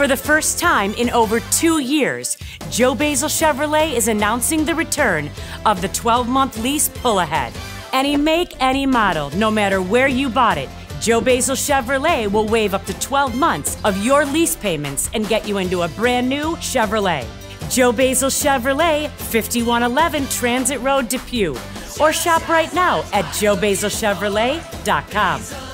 For the first time in over two years, Joe Basil Chevrolet is announcing the return of the 12 month lease pull ahead. Any make, any model, no matter where you bought it, Joe Basil Chevrolet will waive up to 12 months of your lease payments and get you into a brand new Chevrolet. Joe Basil Chevrolet, 5111 Transit Road, Depew. Or shop right now at joebasilchevrolet.com.